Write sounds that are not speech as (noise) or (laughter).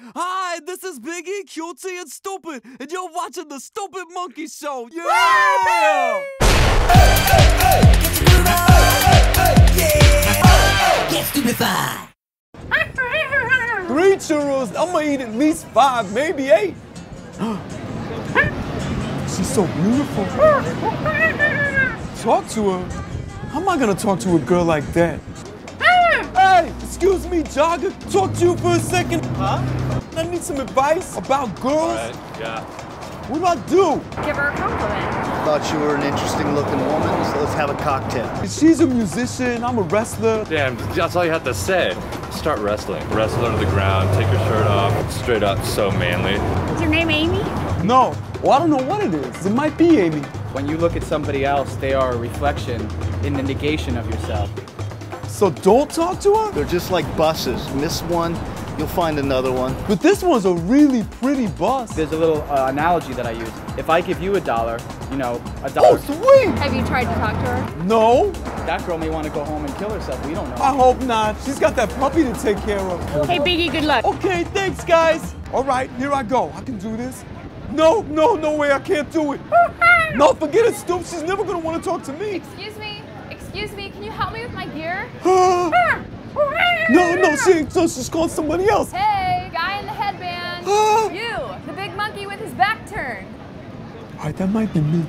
Hi, this is Biggie, cutesy and Stoopid, and you're watching the Stoopid Monkey Show. Yeah! Three churros. I'm gonna eat at least five, maybe eight. (gasps) She's so beautiful. Talk to her. How am I gonna talk to a girl like that? Hey, excuse me, jogger. Talk to you for a second. Huh? I need some advice about girls. Yeah. What do I do? Give her a compliment. Thought you were an interesting looking woman, so let's have a cocktail. She's a musician. I'm a wrestler. Damn, that's all you have to say. Start wrestling. Wrestle her to the ground, take your shirt off. Straight up, so manly. Is your name Amy? No. Well, I don't know what it is. It might be Amy. When you look at somebody else, they are a reflection in the negation of yourself. So don't talk to her? They're just like buses. Miss one, you'll find another one. But this one's a really pretty bus. There's a little uh, analogy that I use. If I give you a dollar, you know, a Oh, dollar, sweet! Have you tried to talk to her? No, that girl may want to go home and kill herself. We don't know. I hope not. She's got that puppy to take care of. Hey, Biggie, good luck. Okay, thanks, guys. All right, here I go. I can do this. No, no, no way. I can't do it. No, forget it, Stoop. She's never gonna want to talk to me. Excuse me. Excuse me. Can you help me with my gear? (gasps) no, no, she ain't. So she's called somebody else. Hey, guy in the headband. (gasps) You, the big monkey with his back turned. All right, that might be me.